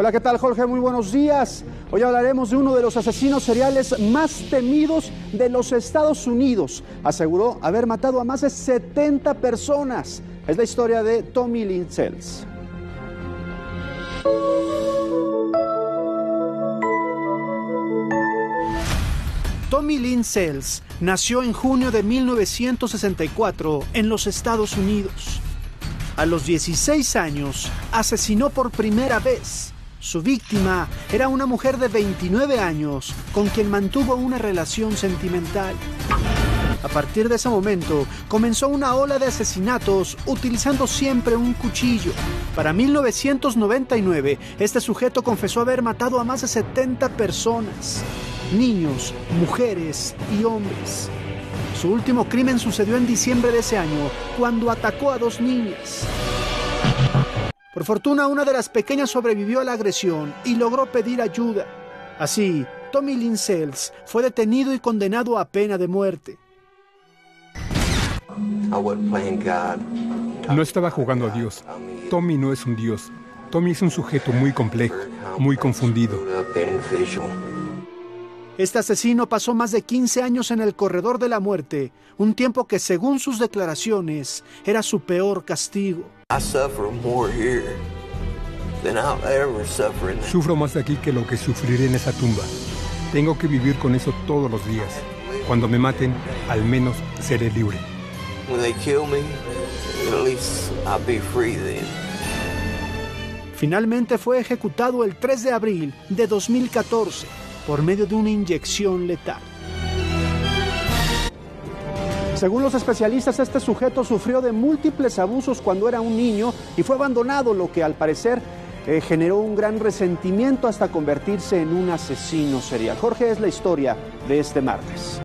Hola, ¿qué tal Jorge? Muy buenos días. Hoy hablaremos de uno de los asesinos seriales más temidos de los Estados Unidos. Aseguró haber matado a más de 70 personas. Es la historia de Tommy Lynn Sells. Tommy Lynn Sells nació en junio de 1964 en los Estados Unidos. A los 16 años asesinó por primera vez. Su víctima era una mujer de 29 años con quien mantuvo una relación sentimental. A partir de ese momento comenzó una ola de asesinatos utilizando siempre un cuchillo. Para 1999, este sujeto confesó haber matado a más de 70 personas niños, mujeres y hombres. Su último crimen sucedió en diciembre de ese año, cuando atacó a dos niñas. Por fortuna, una de las pequeñas sobrevivió a la agresión y logró pedir ayuda. Así, Tommy Linsells fue detenido y condenado a pena de muerte. No estaba jugando a Dios. Tommy no es un Dios. Tommy es un sujeto muy complejo, muy confundido. Este asesino pasó más de 15 años en el corredor de la muerte, un tiempo que según sus declaraciones era su peor castigo. Sufro más aquí que lo que sufriré en esa tumba. Tengo que vivir con eso todos los días. Cuando me maten, al menos seré libre. Finalmente fue ejecutado el 3 de abril de 2014 por medio de una inyección letal. Según los especialistas, este sujeto sufrió de múltiples abusos cuando era un niño y fue abandonado, lo que al parecer eh, generó un gran resentimiento hasta convertirse en un asesino serial. Jorge es la historia de este martes.